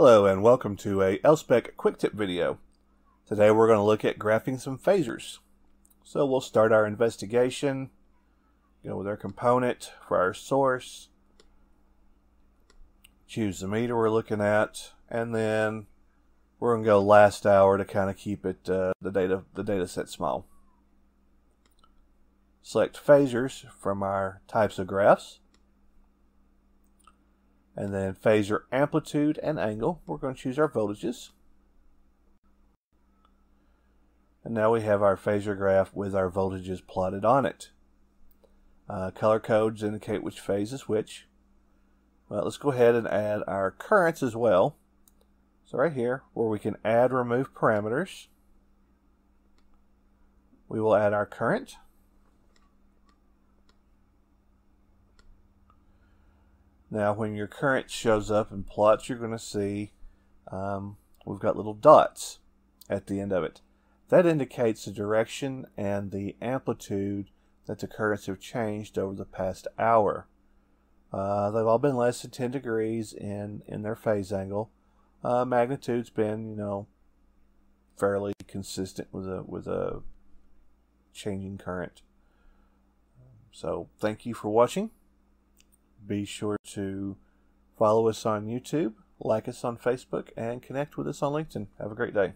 Hello and welcome to a Elspec quick tip video. Today we're going to look at graphing some phasors. So we'll start our investigation, go with our component for our source, choose the meter we're looking at, and then we're going to go last hour to kind of keep it uh, the data the data set small. Select phasors from our types of graphs and then phasor amplitude and angle. We're going to choose our voltages. And now we have our phasor graph with our voltages plotted on it. Uh, color codes indicate which phase is which. Well, let's go ahead and add our currents as well. So right here, where we can add remove parameters, we will add our current. Now, when your current shows up in plots, you're going to see um, we've got little dots at the end of it. That indicates the direction and the amplitude that the currents have changed over the past hour. Uh, they've all been less than 10 degrees in, in their phase angle. Uh, magnitude's been, you know, fairly consistent with a with a changing current. So thank you for watching. Be sure to follow us on YouTube, like us on Facebook, and connect with us on LinkedIn. Have a great day.